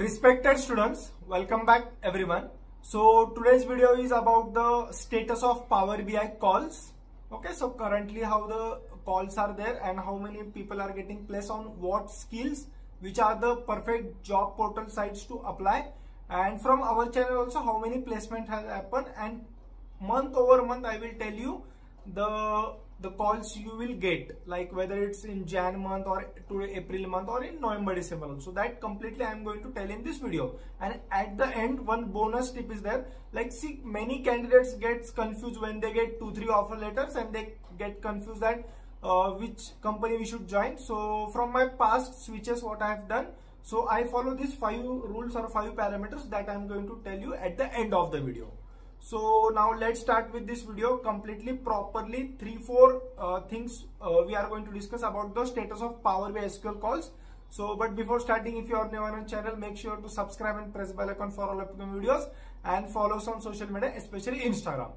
Respected students, welcome back everyone. So today's video is about the status of Power BI calls. Okay, so currently how the calls are there and how many people are getting placed on what skills, which are the perfect job portal sites to apply. And from our channel also how many placement has happened and month over month I will tell you the the calls you will get like whether it's in jan month or to april month or in november december so that completely i am going to tell in this video. And at the end one bonus tip is there. Like see many candidates gets confused when they get two three offer letters and they get confused that uh, which company we should join. So from my past switches what i have done. So i follow these five rules or five parameters that i am going to tell you at the end of the video so now let's start with this video completely properly. Three four uh, things uh, we are going to discuss about the status of power bi sql calls. So but before starting if you are new on our channel make sure to subscribe and press bell icon for all upcoming videos and follow us on social media especially instagram.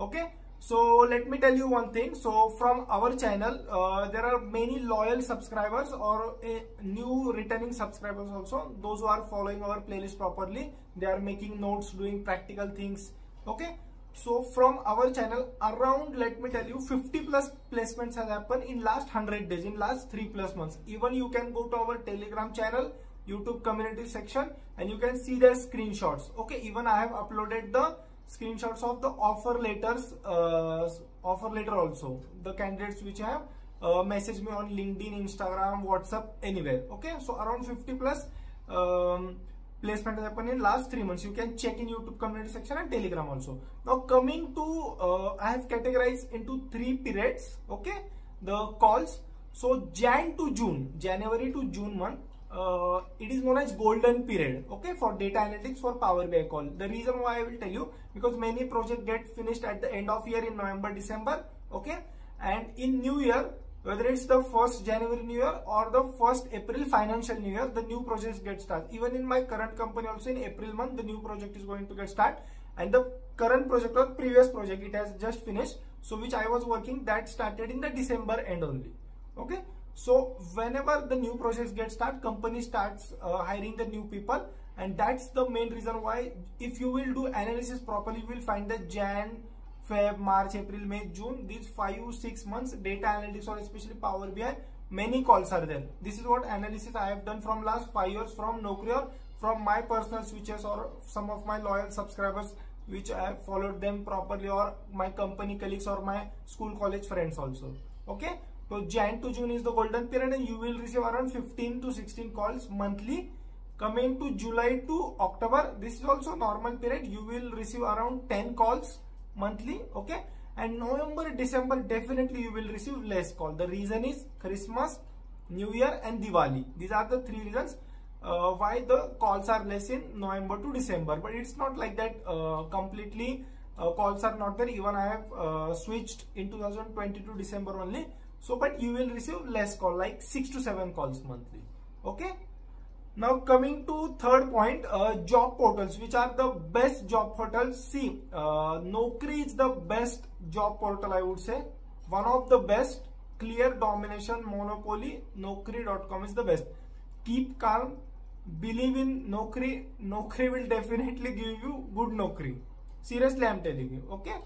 Okay? So let me tell you one thing. So from our channel uh, there are many loyal subscribers or new returning subscribers also. Those who are following our playlist properly they are making notes doing practical things okay? So from our channel around let me tell you 50 plus placements has happened in last 100 days in last 3 plus months. Even you can go to our telegram channel youtube community section and you can see the screenshots. Okay? Even i have uploaded the screenshots of the offer letters uh, offer letter also. The candidates which have uh, message me on linkedin instagram whatsapp anywhere. Okay? So around 50 plus um, placement has happened in last three months. You can check in YouTube community section and Telegram also. Now coming to, uh, I have categorized into three periods. Okay, the calls. So Jan to June, January to June month, uh, it is known as golden period. Okay, for data analytics for Power BI call. The reason why I will tell you because many projects get finished at the end of year in November, December. Okay, and in New Year whether it's the first January New Year or the first April financial New Year, the new projects get started. Even in my current company also in April month, the new project is going to get started and the current project or previous project, it has just finished. So which I was working that started in the December end only. Okay. So whenever the new projects get started, company starts uh, hiring the new people and that's the main reason why if you will do analysis properly, you will find that Jan, Feb March April May June this five six months data analytics और specially Power B I many calls are there this is what analysis I have done from last five years from Naukri और from my personal switches और some of my loyal subscribers which I followed them properly और my company colleagues और my school college friends also okay तो Jan to June is the golden period and you will receive around fifteen to sixteen calls monthly coming to July to October this is also normal period you will receive around ten calls monthly okay? And november december definitely you will receive less call. The reason is christmas new year and diwali. These are the three reasons uh, why the calls are less in november to december. But it's not like that uh, completely uh, calls are not there. Even i have uh, switched in 2022 december only. So but you will receive less call like six to seven calls monthly okay now coming to third point, uh, job portals, which are the best job portals. See, uh, Naukri is the best job portal, I would say. One of the best, clear domination, monopoly, Naukri.com is the best. Keep calm, believe in Naukri. Naukri will definitely give you good Naukri. Seriously, I'm telling you, okay?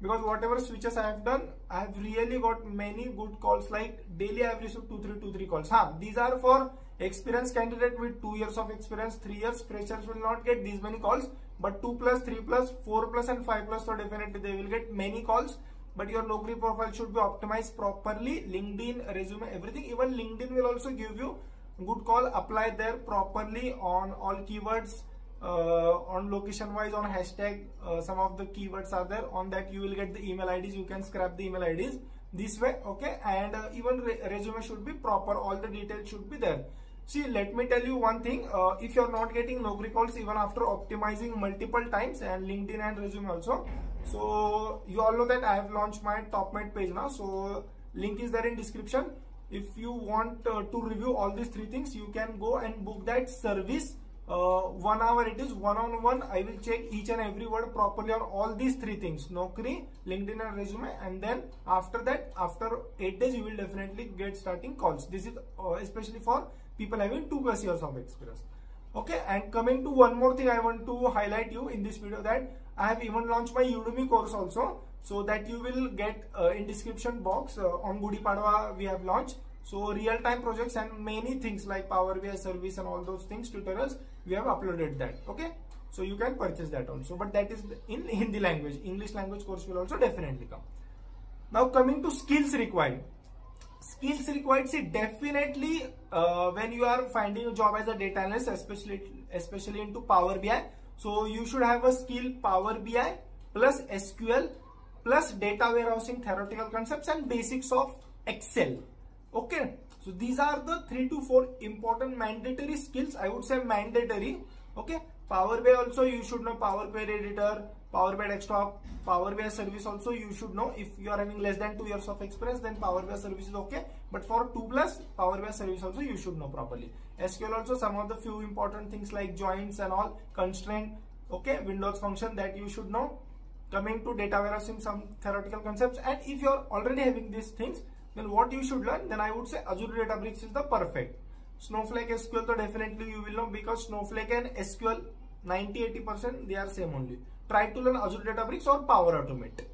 Because whatever switches I have done, I have really got many good calls. Like daily, I have received two, three, two, three calls. Huh? These are for experienced candidate with 2 years of experience 3 years freshers will not get these many calls but 2 plus 3 plus 4 plus and 5 plus so definitely they will get many calls but your Naukri profile should be optimized properly linkedin resume everything even linkedin will also give you good call apply there properly on all keywords uh, on location wise on hashtag uh, some of the keywords are there on that you will get the email ids you can scrap the email ids this way okay and uh, even re resume should be proper all the details should be there See, let me tell you one thing. Uh, if you're not getting Naukri calls even after optimizing multiple times and LinkedIn and resume also. So, you all know that I have launched my TopMate page now. So, link is there in description. If you want uh, to review all these three things, you can go and book that service. Uh, one hour it is one on one. I will check each and every word properly on all these three things. Naukri, LinkedIn and resume. And then after that, after eight days, you will definitely get starting calls. This is uh, especially for people having 2 plus years of experience. okay and coming to one more thing i want to highlight you in this video that i have even launched my udemy course also so that you will get uh, in description box uh, on Gudi Padwa we have launched so real-time projects and many things like Power BI service and all those things tutorials we have uploaded that okay? So you can purchase that also. But that is in Hindi language. English language course will also definitely come. Now coming to skills required. Skills required see definitely uh, when you are finding a job as a data analyst especially especially into power bi so you should have a skill power bi plus sql plus data warehousing theoretical concepts and basics of excel okay so these are the three to four important mandatory skills. I would say mandatory okay? Power bi also you should know. Power query editor power bi desktop Power BI service also you should know. If you are having less than 2 years of experience then Power BI service is okay. But for 2 plus Power BI service also you should know properly. SQL also some of the few important things like joins and all constraint okay? Windows function that you should know. Coming to data warehousing some theoretical concepts. And if you are already having these things then what you should learn then I would say Azure Databricks is the perfect. Snowflake SQL so definitely you will know because Snowflake and SQL 90-80% they are same only. Try to learn Azure Databricks or Power Automate.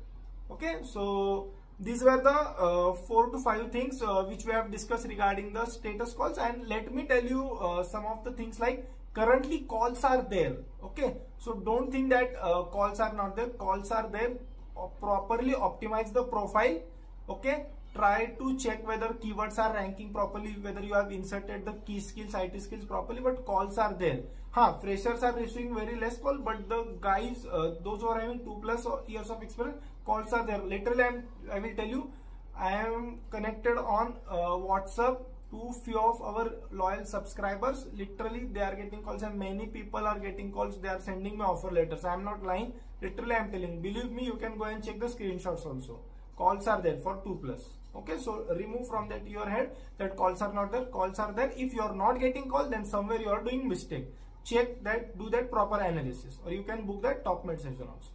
Okay, so these were the uh, four to five things uh, which we have discussed regarding the status calls and let me tell you uh, some of the things like currently calls are there. Okay so don't think that uh, calls are not there. Calls are there. Uh, properly optimize the profile. Okay try to check whether keywords are ranking properly whether you have inserted the key skills it skills properly but calls are there. Huh freshers are receiving very less call but the guys uh, those who are having two plus years of experience calls are there. Literally i'm i will tell you i am connected on uh, whatsapp to few of our loyal subscribers. Literally they are getting calls and many people are getting calls. They are sending me offer letters. I am not lying. Literally i am telling. Believe me you can go and check the screenshots also. Calls are there for 2 plus okay so remove from that your head that calls are not there. Calls are there. If you are not getting call then somewhere you are doing mistake. Check that do that proper analysis. Or you can book that TopMate session also.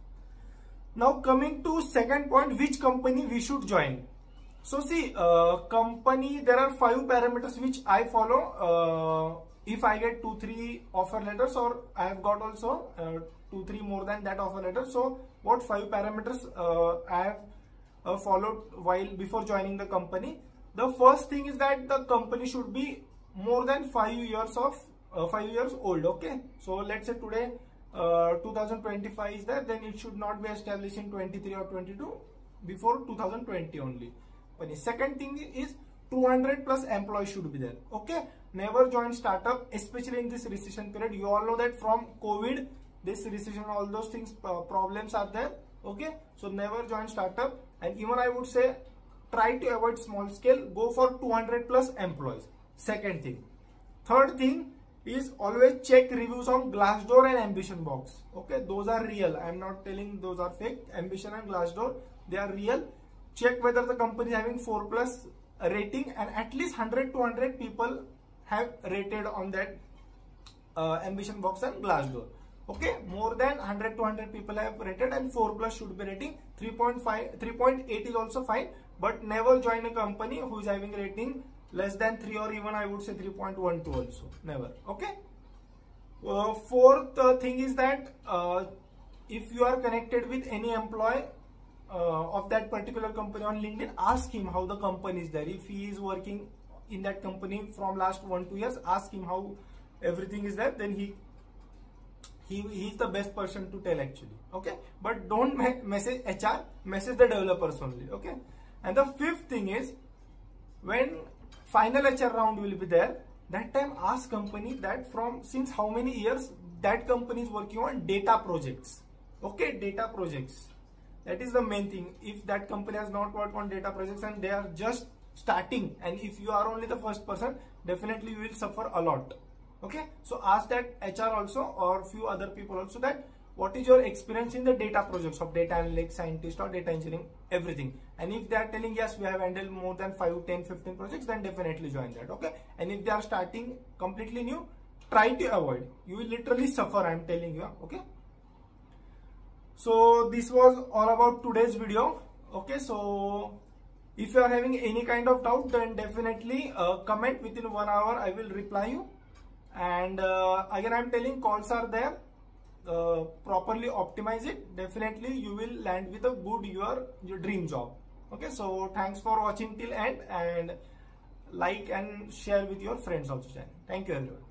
Now coming to second point which company we should join? So see uh, company there are five parameters which i follow. Uh, if i get two three offer letters or i have got also uh, two three more than that offer letter so what five parameters uh, i have uh, followed while before joining the company. The first thing is that the company should be more than five years of uh, five years old. Okay, so let's say today uh, 2025 is there, then it should not be established in 23 or 22 before 2020 only. But the second thing is 200 plus employees should be there. Okay, never join startup, especially in this recession period. You all know that from COVID, this recession, all those things, uh, problems are there. Okay, so never join startup. And even I would say try to avoid small scale. Go for 200 plus employees. Second thing. Third thing is always check reviews on Glassdoor and Ambition Box. Okay? Those are real. I am not telling those are fake. Ambition and Glassdoor they are real. Check whether the company is having 4 plus rating and at least 100 200 people have rated on that uh, Ambition Box and Glassdoor okay more than 100 200 people have rated and 4 plus should be rating. 3.5 3.8 is also fine but never join a company who is having rating less than 3 or even i would say 3.12 also. Never. Okay? Uh, fourth uh, thing is that uh, if you are connected with any employee uh, of that particular company on linkedin ask him how the company is there. If he is working in that company from last one two years ask him how everything is there then he he he's the best person to tell actually. Okay? But don't message hr message the developers only. Okay? And the fifth thing is when final hr round will be there that time ask company that from since how many years that company is working on data projects. Okay? Data projects. That is the main thing. If that company has not worked on data projects and they are just starting and if you are only the first person definitely you will suffer a lot okay? So ask that hr also or few other people also that what is your experience in the data projects of data analytics scientist or data engineering? Everything. And if they are telling yes we have handled more than 5 10 15 projects then definitely join that okay? And if they are starting completely new try to avoid. You will literally suffer i am telling you okay? So this was all about today's video okay? So if you are having any kind of doubt then definitely uh, comment within one hour i will reply you and uh, again i'm telling calls are there. Uh, properly optimize it. Definitely you will land with a good your your dream job. Okay so thanks for watching till end and like and share with your friends also thank you everyone